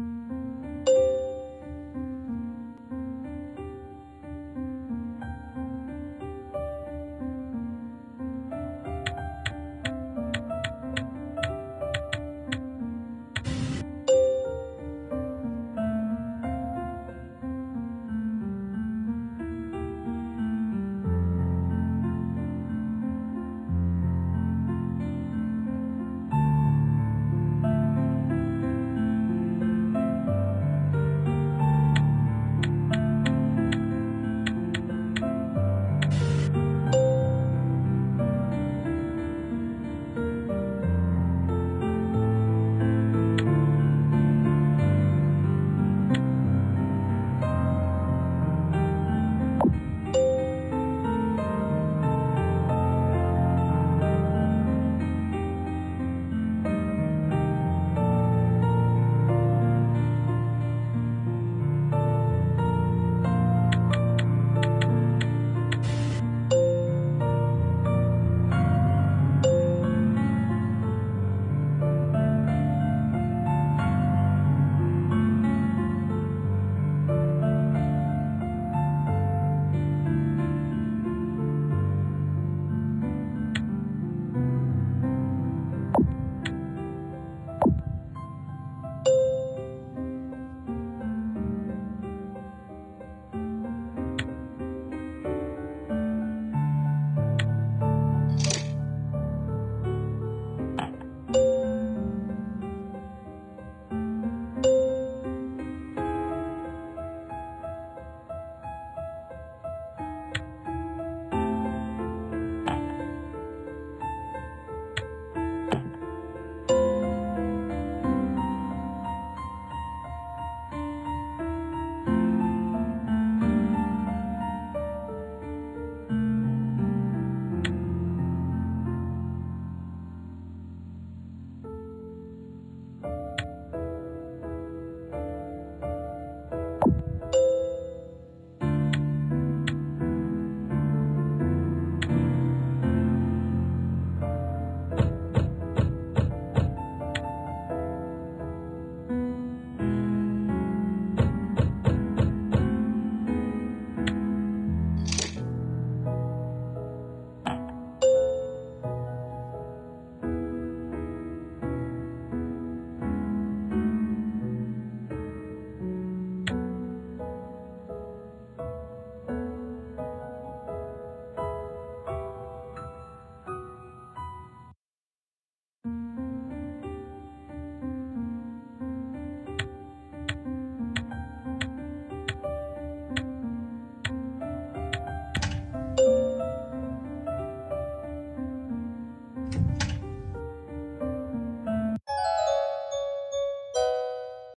you